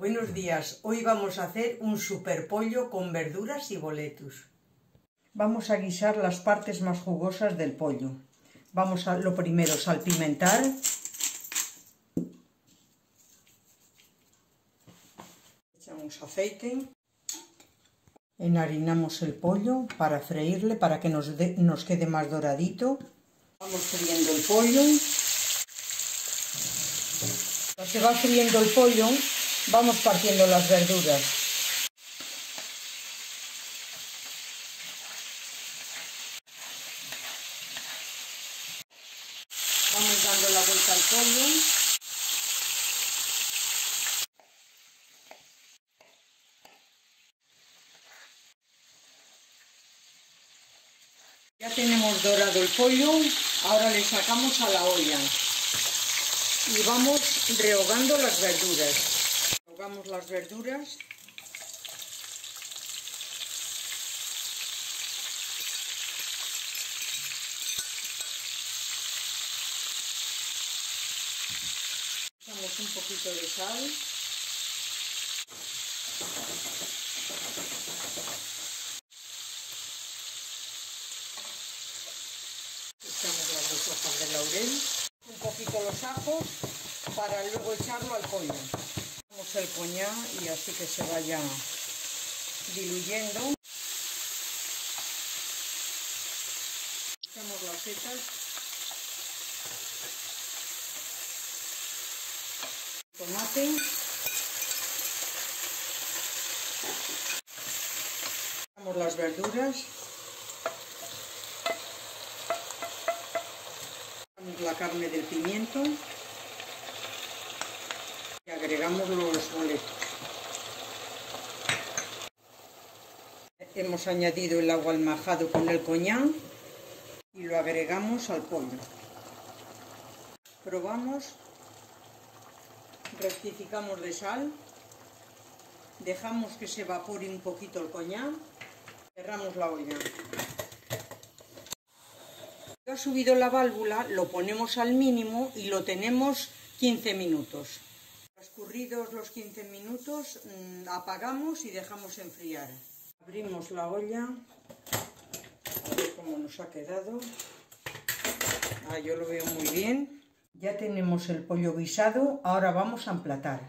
Buenos días, hoy vamos a hacer un super pollo con verduras y boletus. Vamos a guisar las partes más jugosas del pollo. Vamos a lo primero salpimentar. Echamos aceite. Enharinamos el pollo para freírle, para que nos, nos quede más doradito. Vamos friendo el pollo. Se va friendo el pollo, vamos partiendo las verduras. Vamos dando la vuelta al pollo. Ya tenemos dorado el pollo, ahora le sacamos a la olla y vamos rehogando las verduras. Rehogamos las verduras. Echamos un poquito de sal. Echamos las hojas de laurel un poquito los ajos para luego echarlo al coño. Echamos el coñá y así que se vaya diluyendo. Echamos las setas. Tomate. Echamos las verduras. la carne del pimiento agregamos los boletos. Hemos añadido el agua almajado con el coñán y lo agregamos al pollo. Probamos, rectificamos de sal, dejamos que se evapore un poquito el coñán, cerramos la olla ha subido la válvula, lo ponemos al mínimo y lo tenemos 15 minutos. Transcurridos los 15 minutos, mm, apagamos y dejamos enfriar. Abrimos la olla, a ver cómo nos ha quedado. Ah, yo lo veo muy bien. Ya tenemos el pollo guisado, ahora vamos a emplatar.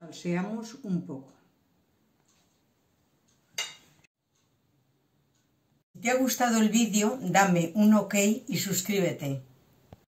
Salseamos un poco. Te ha gustado el vídeo, dame un ok y suscríbete.